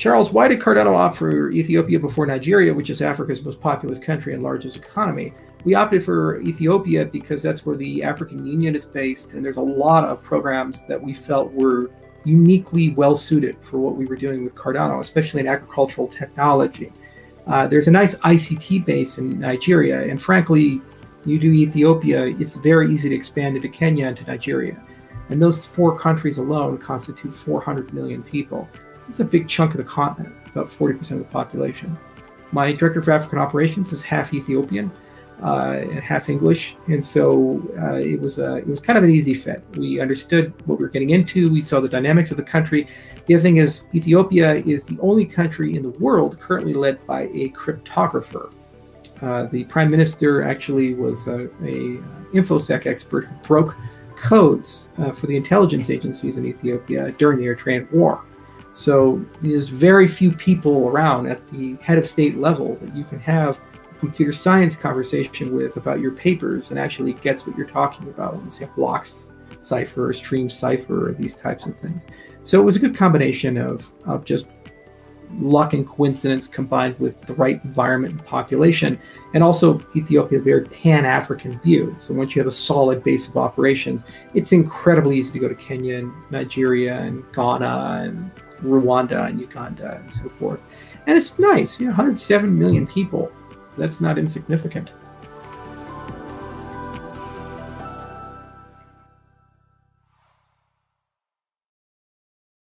Charles, why did Cardano opt for Ethiopia before Nigeria, which is Africa's most populous country and largest economy? We opted for Ethiopia because that's where the African Union is based, and there's a lot of programs that we felt were uniquely well suited for what we were doing with Cardano, especially in agricultural technology. Uh, there's a nice ICT base in Nigeria, and frankly, you do Ethiopia, it's very easy to expand into Kenya and to Nigeria. And those four countries alone constitute 400 million people. It's a big chunk of the continent, about 40% of the population. My director for African operations is half Ethiopian uh, and half English, and so uh, it was a, it was kind of an easy fit. We understood what we were getting into. We saw the dynamics of the country. The other thing is Ethiopia is the only country in the world currently led by a cryptographer. Uh, the prime minister actually was a, a infosec expert who broke codes uh, for the intelligence agencies in Ethiopia during the Eritrean War. So there's very few people around at the head of state level that you can have a computer science conversation with about your papers and actually gets what you're talking about. You see a blocks cipher or stream cipher or these types of things. So it was a good combination of, of just luck and coincidence combined with the right environment and population, and also Ethiopia, very pan African view. So once you have a solid base of operations, it's incredibly easy to go to Kenya and Nigeria and Ghana and Rwanda and Uganda and so forth. And it's nice, you know, 107 million people that's not insignificant.